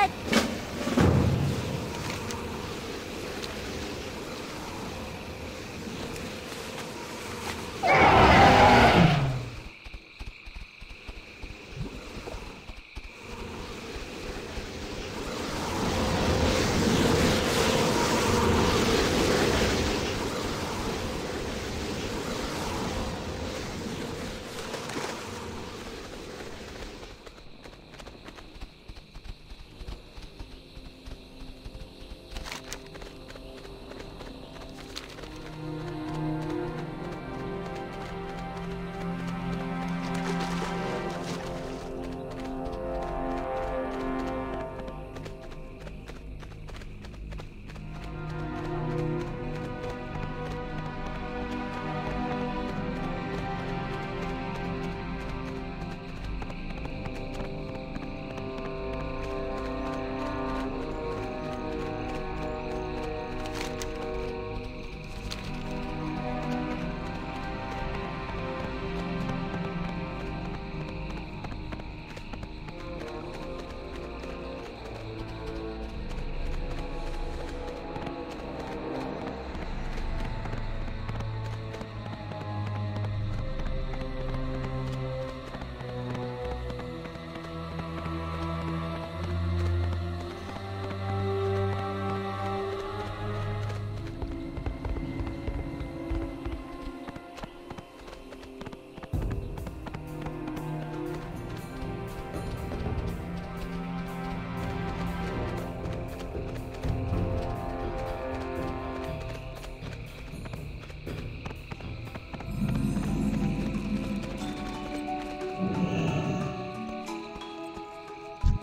but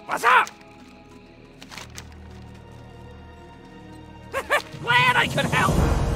What's up? Glad I could help.